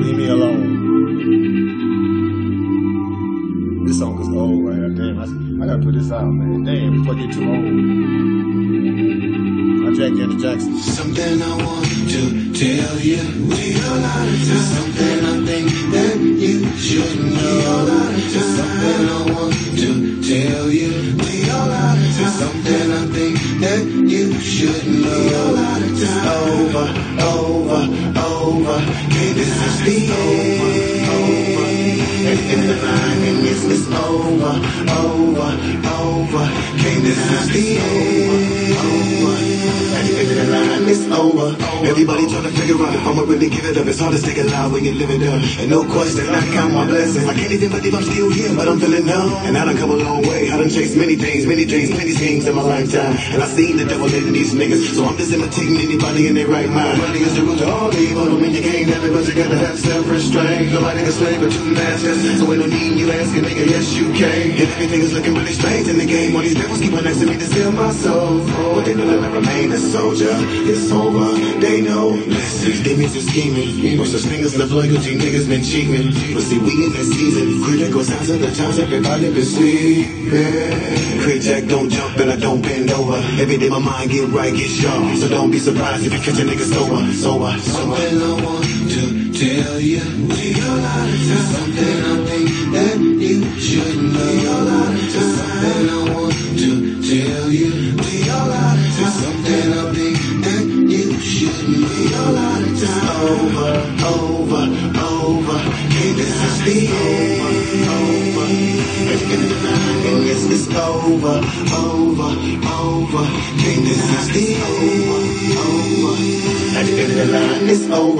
Leave me alone. This song is old right. Damn, I, I gotta put this out, man. Damn, before I get too old. I Jack Janet Jackson. Something I want to tell you. We all out of time. Something I think that you should know. We all out of time. Something I want to tell you. We all out of time. Something I think that you should know. Over, over, over. This is the end. And in the line, and this is over, over, over. Okay, this is the end. It's over. Everybody trying to figure out if I'ma really give it up. It's hard to stay alive when you live it up. And no question, I count my blessings. I can't even believe I'm still here, but I'm feeling numb. And I done come a long way. I done chased many things, many dreams, many schemes in my lifetime. And I seen the devil in these niggas. So I'm just imitating anybody in their right mind. Money is the root of all evil. Don't mean you can't have it, but you gotta have self-restraint. Nobody can slave but two masters. So ain't no need you asking, nigga, yes you can. And everything is looking really strange in the game. All these devils keep on asking me to steal my soul. They know that I remain a soldier. It's over, they know. These demons are scheming. No such thing as love loyalty, niggas been cheating. But see, we in this season. Critical signs of the times everybody been sleeping. Craig Jack don't jump and I don't bend over. Every day my mind get right, get sharp. So don't be surprised if you catch a nigga sober, sober, sober. Something I want to tell you. We all out of. Something I think that you should know. We all out of time. Something I want to tell you. Over, over, over. Okay, this is the end. Over. The line, and yes, it's over, over, over. Okay, this is the end. Over. Of the line, it's over.